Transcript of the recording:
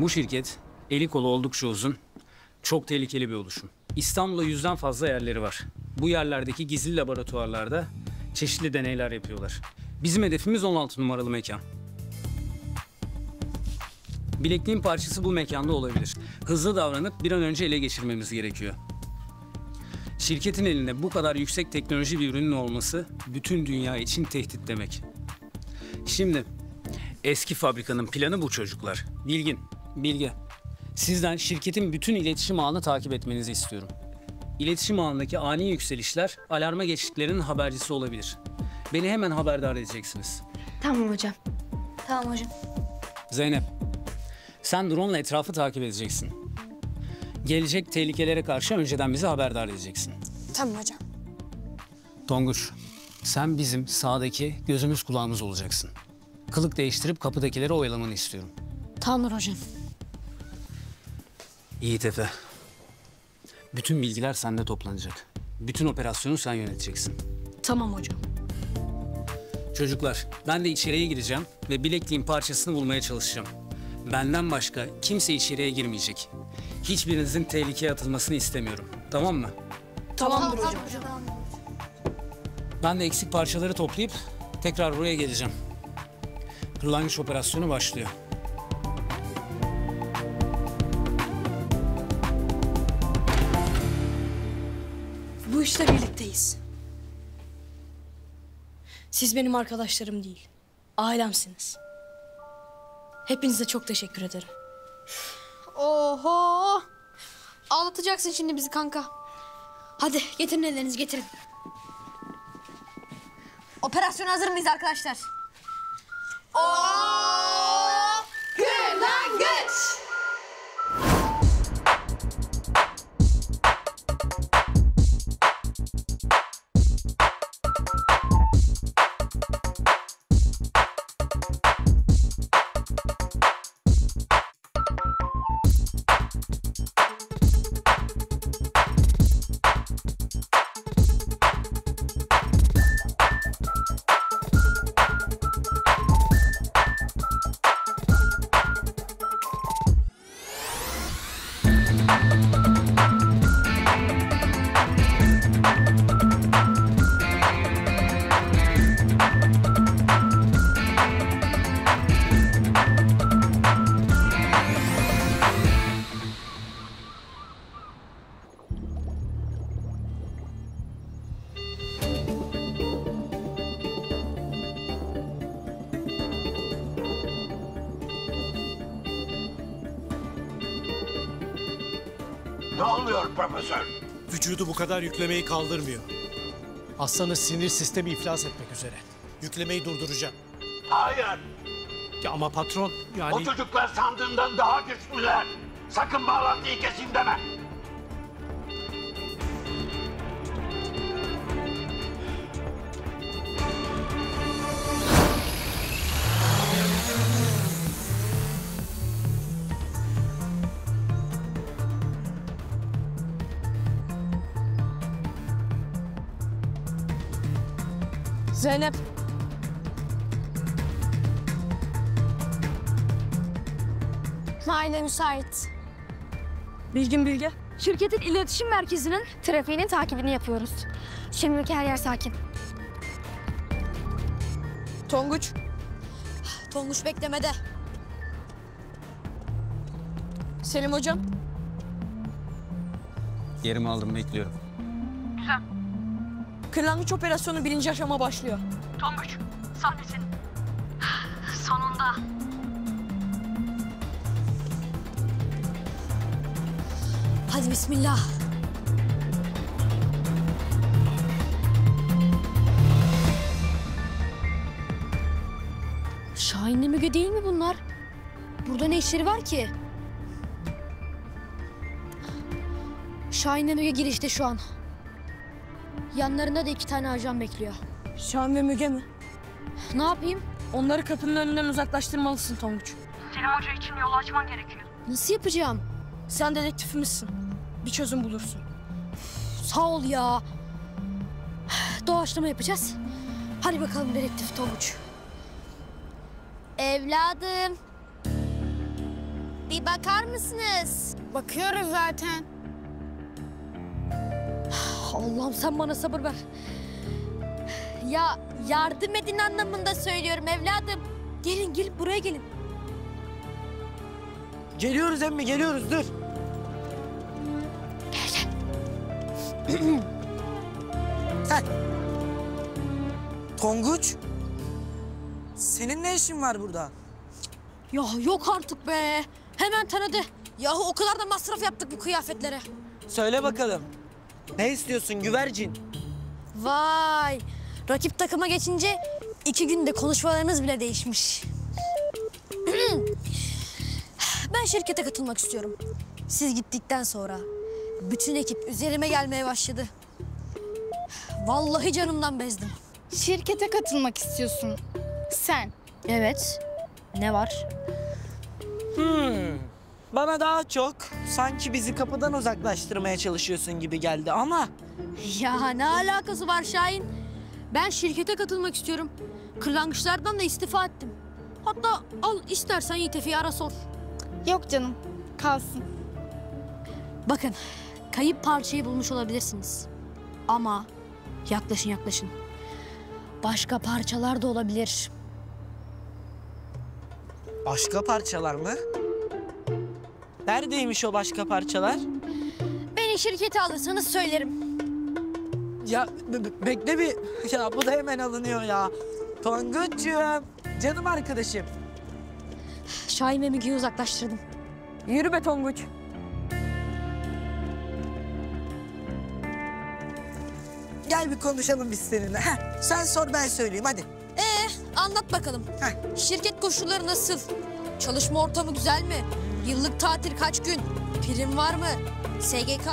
Bu şirket eli kolu oldukça uzun, çok tehlikeli bir oluşum. İstanbul'da yüzden fazla yerleri var. Bu yerlerdeki gizli laboratuvarlarda çeşitli deneyler yapıyorlar. Bizim hedefimiz 16 numaralı mekan. Bilekliğin parçası bu mekanda olabilir. Hızlı davranıp bir an önce ele geçirmemiz gerekiyor. Şirketin elinde bu kadar yüksek teknoloji bir ürünün olması bütün dünya için tehdit demek. Şimdi eski fabrikanın planı bu çocuklar. Bilgin, Bilge. Sizden şirketin bütün iletişim ağını takip etmenizi istiyorum. İletişim ağındaki ani yükselişler alarma geçtiklerinin habercisi olabilir. Beni hemen haberdar edeceksiniz. Tamam hocam. Tamam hocam. Zeynep, sen drone ile etrafı takip edeceksin. Gelecek tehlikelere karşı önceden bizi haberdar edeceksin. Tamam hocam. Tonguç, sen bizim sağdaki gözümüz kulağımız olacaksın. Kılık değiştirip kapıdakileri oyalamanı istiyorum. Tamamdır hocam. Yiğit Efe. Bütün bilgiler sende toplanacak. Bütün operasyonu sen yöneteceksin. Tamam hocam. Çocuklar, ben de içeriye gireceğim ve bilekliğin parçasını bulmaya çalışacağım. Benden başka kimse içeriye girmeyecek. Hiçbirinizin tehlikeye atılmasını istemiyorum. Tamam mı? Tamamdır hocam. Ben de eksik parçaları toplayıp tekrar buraya geleceğim. Kırlangıç operasyonu başlıyor. Bu işte birlikteyiz. Siz benim arkadaşlarım değil, ailemsiniz. Hepinize çok teşekkür ederim. Oho. Ağlatacaksın şimdi bizi kanka. Hadi getirin ellerinizi getirin. Operasyon hazır mıyız arkadaşlar? Ne oluyor profesör? Vücudu bu kadar yüklemeyi kaldırmıyor. Hastanın sinir sistemi iflas etmek üzere. Yüklemeyi durduracağım. Hayır. Ya ama patron yani... O çocuklar sandığından daha güçlüler. Sakın bağlantıyı kesin deme. Zeynep. Aile müsait. Bilgin Bilge. Şirketin iletişim merkezinin trafiğinin takibini yapıyoruz. Şimdilik her yer sakin. Tonguç. Tonguç beklemede. Selim hocam. Yerimi aldım bekliyorum. Kırlangıç operasyonu birinci aşama başlıyor. Tonguç, sahnesin. Sonunda. Hadi bismillah. Şahin'le Müge değil mi bunlar? Burada ne işleri var ki? Şahin'le Müge girişte şu an. Yanlarında da iki tane ajan bekliyor. Şahin ve Müge mi? Ne yapayım? Onları kapının önünden uzaklaştırmalısın Tonguç. Selim Hoca için yolu açman gerekiyor. Nasıl yapacağım? Sen dedektifimizsin. Bir çözüm bulursun. Sağ ol ya. Doğaçlama yapacağız. Hadi bakalım dedektif Tonguç. Evladım. Bir bir bakar mısınız? Bakıyoruz zaten. Allah'ım sen bana sabır ver. Ya yardım edin anlamında söylüyorum evladım. Gelin gelin buraya gelin. Geliyoruz emmi geliyoruz dur. Heh. Tonguç. Senin ne işin var burada? Ya yok artık be. Hemen tanıdı. Yahu o kadar da masraf yaptık bu kıyafetlere. Söyle bakalım. Ne istiyorsun güvercin? Vay. Rakip takıma geçince iki günde konuşmalarınız bile değişmiş. ben şirkete katılmak istiyorum. Siz gittikten sonra bütün ekip üzerime gelmeye başladı. Vallahi canımdan bezdim. Şirkete katılmak istiyorsun. Sen. Evet. Ne var? Hmm. Bana daha çok sanki bizi kapıdan uzaklaştırmaya çalışıyorsun gibi geldi ama Ya ne alakası var Şahin? Ben şirkete katılmak istiyorum. Kırlangıçlardan da istifa ettim. Hatta al istersen Yiğitefi'yi ara sor. Yok canım. Kalsın. Bakın kayıp parçayı bulmuş olabilirsiniz. Ama yaklaşın yaklaşın. Başka parçalar da olabilir. başka parçalar mı? Neredeymiş o başka parçalar? Beni şirkete alırsanız söylerim. Ya be- be- bekle bir. Ya bu da hemen alınıyor ya. Tonguç'um. Canım arkadaşım. Şahin ve Müge'yi uzaklaştırdım. Yürü be Tonguç. Gel bir konuşalım biz seninle. Heh, sen sor ben söyleyeyim hadi. Ee, anlat bakalım. Heh. Şirket koşulları nasıl? Çalışma ortamı güzel mi? Yıllık tatil kaç gün? Prim var mı? SGK?